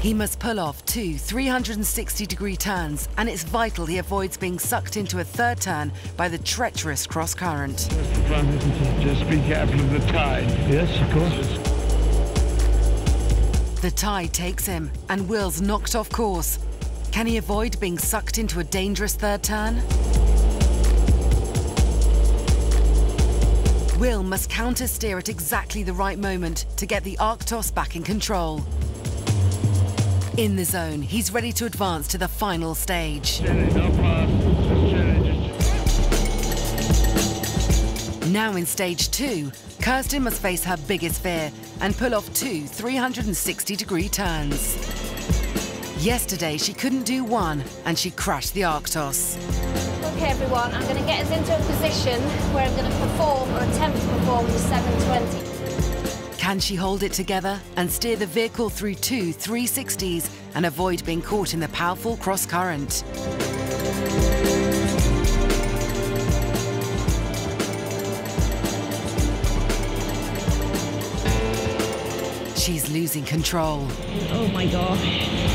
He must pull off two 360 degree turns, and it's vital he avoids being sucked into a third turn by the treacherous cross current. Just be careful of the tide. Yes, of course. The tide takes him, and Will's knocked off course. Can he avoid being sucked into a dangerous third turn? Will must counter steer at exactly the right moment to get the Arktos back in control. In the zone, he's ready to advance to the final stage. Now in stage two, Kirsten must face her biggest fear and pull off two 360 degree turns. Yesterday, she couldn't do one and she crashed the Arktos. Okay, everyone, I'm going to get us into a position where I'm going to perform or attempt to perform the 720. Can she hold it together and steer the vehicle through two 360s and avoid being caught in the powerful cross current? She's losing control. Oh my gosh.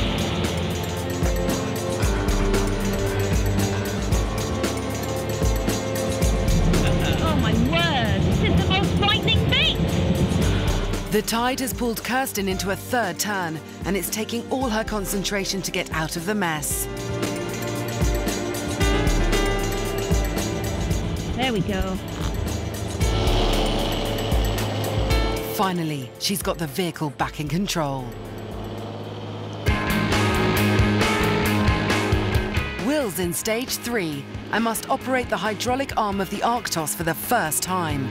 The tide has pulled Kirsten into a third turn, and it's taking all her concentration to get out of the mess. There we go. Finally, she's got the vehicle back in control. Will's in stage three and must operate the hydraulic arm of the Arktos for the first time.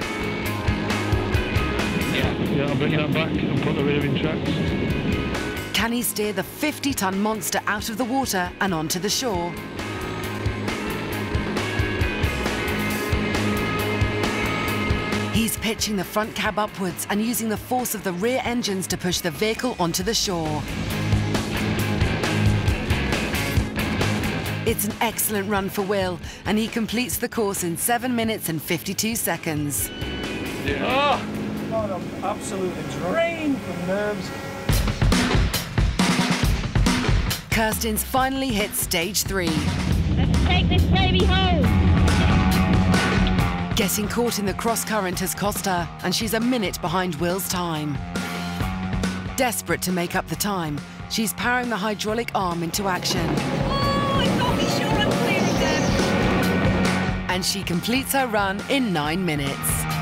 Yeah, I'll bring that back and put the rear in tracks. Can he steer the 50-ton monster out of the water and onto the shore? He's pitching the front cab upwards and using the force of the rear engines to push the vehicle onto the shore. It's an excellent run for Will, and he completes the course in 7 minutes and 52 seconds. Yeah. Oh! God, I'm absolutely drained from nerves. Kirsten's finally hit stage three. Let's take this baby home! Getting caught in the cross current has cost her, and she's a minute behind Will's time. Desperate to make up the time, she's powering the hydraulic arm into action. Oh, I thought we sure I'm clear again. And she completes her run in nine minutes.